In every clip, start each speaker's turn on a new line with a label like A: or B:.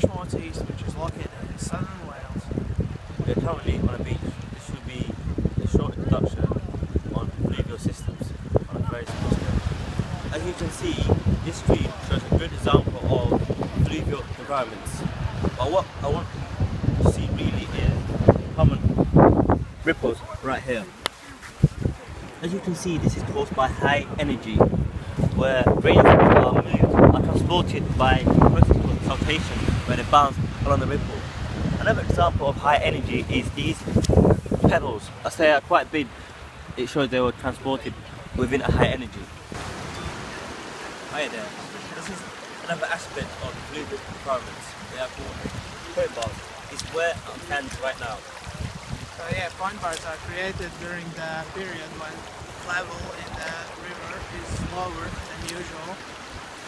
A: Freshwater East, which is located in southern Wales.
B: We're currently on a beach. This should be a short introduction on fluvial systems on a very small scale. As you can see, this stream shows a good example of fluvial environments. But what I want to see really is common ripples right here. As you can see, this is caused by high energy, where raindrops are moved, are transported by process called saltation, where they bounce along the ripple. Another example of high energy is these pebbles. As they are quite big, it shows they were transported within a high energy. Hi there. This is another aspect of fluvial environments. They are called point bars. It's where I'm standing right now.
A: So yeah, point bars are created during the period when level in the river is lower than usual.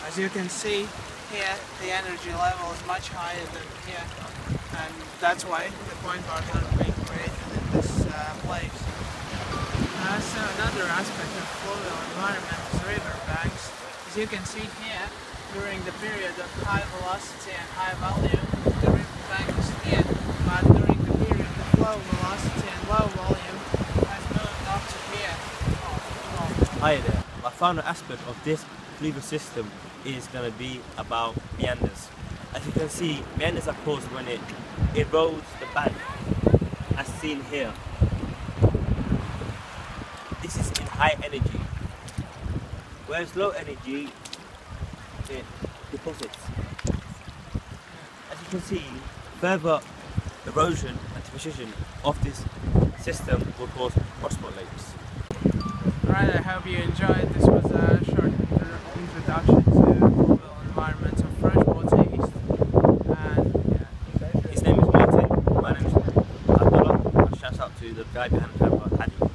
A: As you can see here, the energy level is much higher than here, and that's why the point bars are being created in this uh, place. Uh, so another aspect of fluvial environment is river banks. As you can see here, during the period of high velocity and high volume, the river bank is but during the period of low velocity and low volume, has moved up to here. Oh,
B: Hi there. My final aspect of this fluvial system is going to be about meanders. As you can see, meanders are caused when it erodes the bank, as seen here. This is in high energy, whereas low energy, it deposits. As you can see, further erosion and deposition of this system will cause oxbow lakes.
A: Alright, I hope you enjoyed. This was a short intro- introduction to fluvial environments of freshwater east. And yeah,
B: His name is Martin. My name is Abdullah. Shout out the guy behind the Haddi.